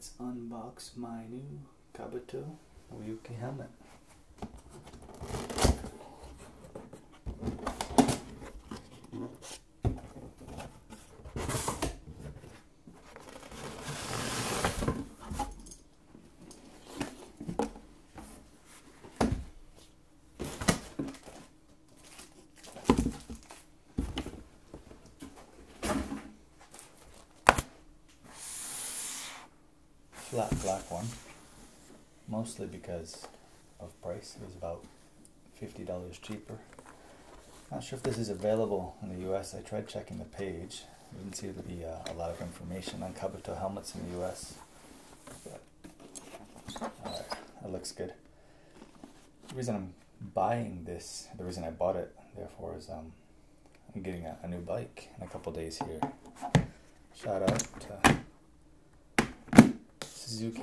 let's unbox my new Kabuto Ryuki helmet. Flat black one, mostly because of price. It was about fifty dollars cheaper. Not sure if this is available in the U.S. I tried checking the page. Didn't see there to be uh, a lot of information on Kabuto helmets in the U.S. But uh, that looks good. The reason I'm buying this, the reason I bought it, therefore, is um, I'm getting a, a new bike in a couple days here. Shout out to Suzuki.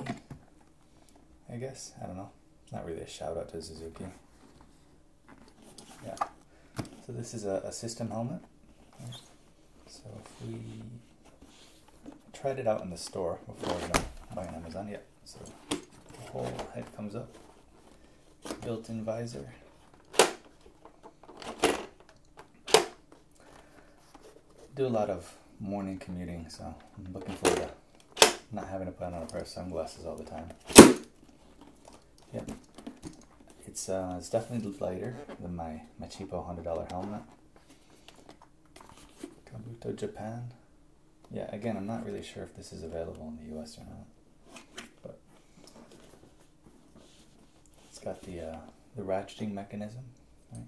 I guess. I don't know. Not really a shout out to Suzuki. Yeah. So this is a, a system helmet. So if we tried it out in the store before I buy on Amazon. Yeah. So the whole head comes up. Built-in visor. Do a lot of morning commuting, so I'm looking forward to not having to put on a pair of sunglasses all the time. Yep. It's uh, it's definitely lighter than my, my cheapo hundred dollar helmet. Kabuto Japan. Yeah, again, I'm not really sure if this is available in the US or not. But it's got the uh, the ratcheting mechanism. Right?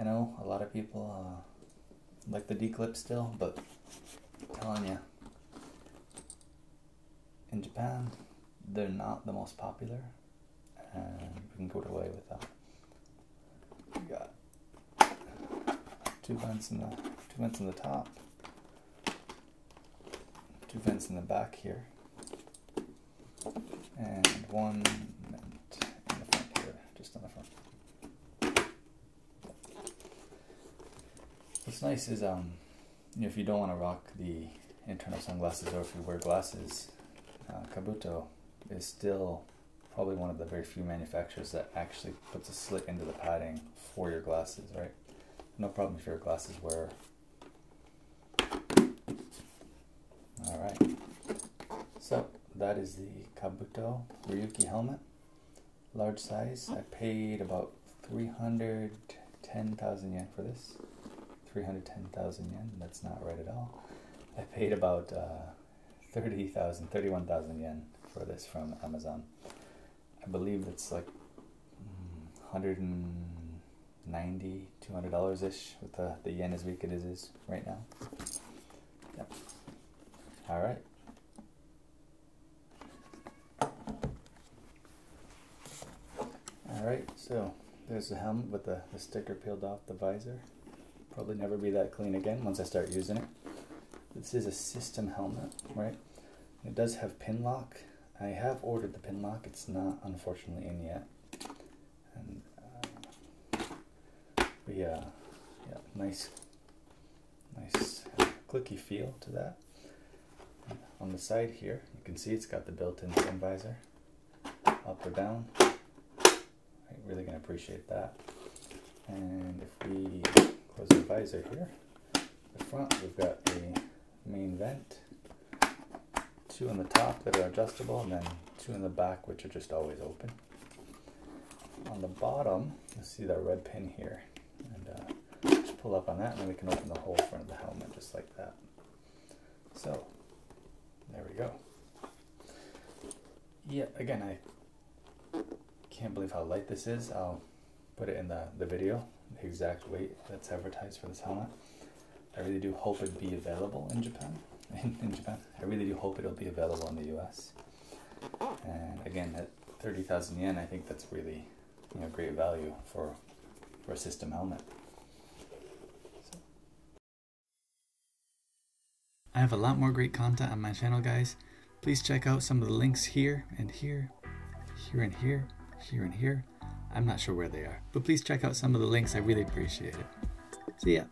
I know a lot of people uh, like the D clip still, but I'm telling you, in Japan, they're not the most popular, and we can go away with that. We got two vents in the two vents in the top, two vents in the back here, and one vent in the front here, just on the front. What's nice is um, if you don't want to rock the internal sunglasses or if you wear glasses, uh, Kabuto is still probably one of the very few manufacturers that actually puts a slit into the padding for your glasses, right? No problem if you're glasses wear. Alright, so that is the Kabuto Ryuki helmet, large size. I paid about 310,000 yen for this. 310,000 yen, that's not right at all. I paid about uh, 30,000, 31,000 yen for this from Amazon. I believe it's like mm, 190, 200 dollars ish with the, the yen as weak as it is right now. Yep. All right. All right, so there's the helmet with the, the sticker peeled off the visor. Probably never be that clean again once I start using it. This is a system helmet, right? It does have pin lock. I have ordered the pin lock. It's not unfortunately in yet. And uh, but yeah, yeah, nice, nice clicky feel to that. And on the side here, you can see it's got the built-in sun visor, up or down. I'm really gonna appreciate that. And if we close the visor here, the front we've got a main vent, two on the top that are adjustable, and then two in the back which are just always open. On the bottom, you'll see that red pin here, and uh, just pull up on that, and then we can open the whole front of the helmet just like that. So, there we go. Yeah, again, I can't believe how light this is. I'll put it in the, the video, the exact weight that's advertised for this helmet. I really do hope it be available in Japan. In, in Japan, I really do hope it'll be available in the U.S. And again, at thirty thousand yen, I think that's really, you know, great value for for a system helmet. So. I have a lot more great content on my channel, guys. Please check out some of the links here and here, here and here, here and here. I'm not sure where they are, but please check out some of the links. I really appreciate it. See ya.